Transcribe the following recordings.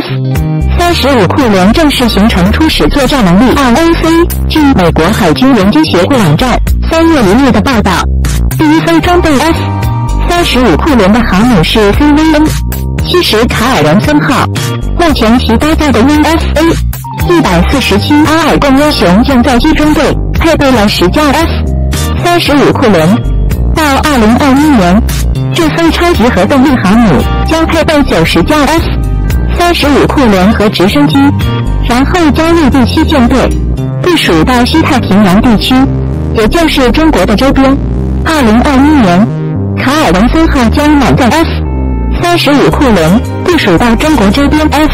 F 三十五库伦正式形成初始作战能力。ROC 据美国海军研究协会网站三月一日的报道，第一艘装备 F 三十五库伦的航母是 CVN 七十卡尔文森号，目前其搭载的 USA 一百四十七阿尔贡英雄舰载机中队配备了十架 F 三十五库伦。到二零二一年，这艘超级核动力航母将配备九十架 F 三十五库仑和直升机，然后加入第七舰队，部署到西太平洋地区，也就是中国的周边。二零二一年，卡尔文森号将满载 F 三十五库仑部署到中国周边。F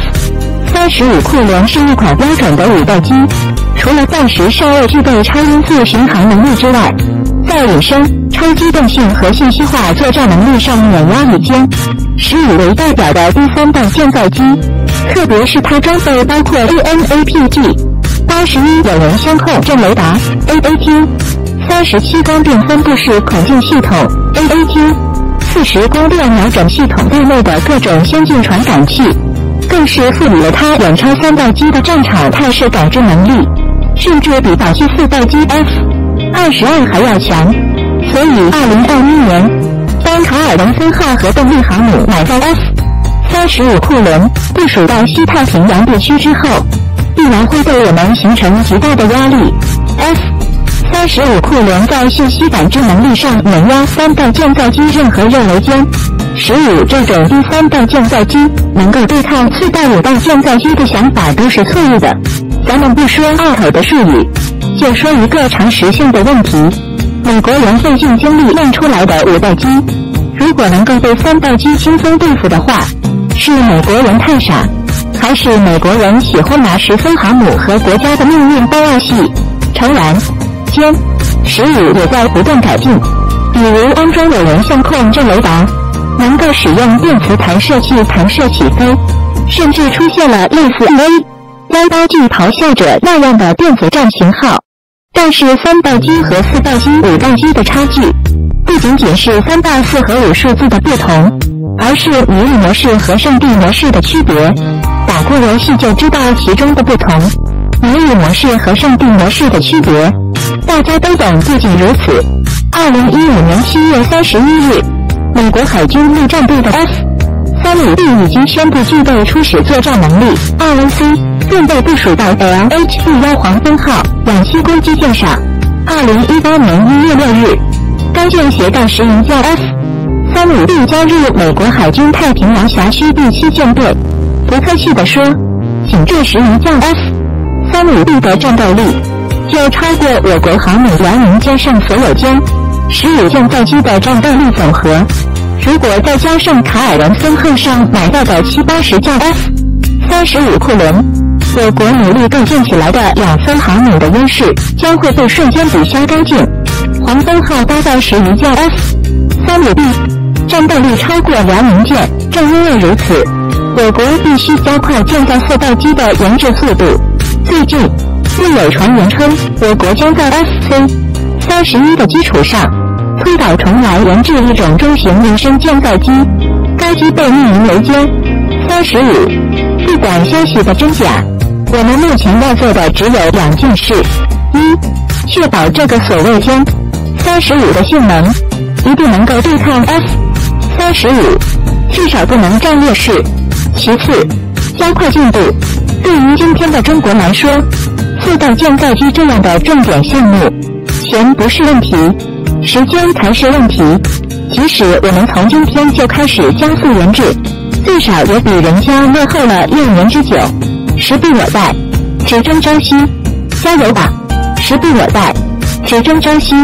三十五库仑是一款标准的五代机，除了暂时尚未具备超音速巡航能力之外，在隐身、超机动性和信息化作战能力上碾压一歼。十五为代表的第三代舰载机，特别是它装备包括 ANAPG 八十一有人相控阵雷达 AAT 三十七光电分布式孔径系统 AAT 四十光电瞄准系统在内的各种先进传感器，更是赋予了它远超三代机的战场态势感知能力，甚至比早期四代机 F 二十二还要强。所以，二零二一年，当卡尔文森号核动力航母买在 F 三十五库仑部署到西太平洋地区之后，必然会对我们形成极大的压力。F 三十五库仑在信息感知能力上碾压三代舰载机任何任雷尖。十五这种第三代舰载机能够对抗四代、五代舰载机的想法都是错误的。咱们不说拗口的术语，就说一个常识性的问题：美国人费尽精力练出来的五代机，如果能够被三代机轻松对付的话，是美国人太傻，还是美国人喜欢拿十艘航母和国家的命运当儿戏？诚然，歼十五也在不断改进，比如安装有人相控阵雷达，能够使用电磁弹射器弹射起飞，甚至出现了类似 A 幺八 G 咆哮者那样的电子战型号。但是三代机和四代机、五代机的差距，不仅仅是三到四和五数字的不同，而是迷你模式和圣地模式的区别。打过游戏就知道其中的不同。迷你模式和圣地模式的区别，大家都懂。不仅如此，二零一五年七月三十一日，美国海军陆战队的 F 三五 B 已经宣布具备初始作战能力，ROC 并被部署到 LHD 幺黄蜂号两栖攻击舰上。二零一八年一月六日，该舰携带十一架 F 三五 B 加入美国海军太平洋辖区第七舰队。不客气地说，仅这十一架 F 三五 B 的战斗力，就超过我国航母辽宁舰上所有舰十五舰载机的战斗力总和。如果再加上卡尔文森号上买到的七八十架 F 三十五库仑，我国努力构建起来的两艘航母的优势将会被瞬间抵消干净。黄蜂号搭载十一架 F 三五 B，战斗力超过辽宁舰。正因为如此，我国必须加快建造四代机的研制速度。最近，又有传言称，我国将在 F C 三十一的基础上，推倒重来研制一种中型民生舰载机。该机被命名为歼三十五。不管消息的真假，我们目前要做的只有两件事：一，确保这个所谓歼三十五的性能一定能够对抗 F 三十五，至少不能占劣势；其次，加快进度。对于今天的中国来说，四代舰载机这样的重点项目，钱不是问题，时间才是问题。即使我们从今天就开始加速研制，最少也比人家落后了六年之久。时不我待，只争朝夕，加油吧！时不我待，只争朝夕。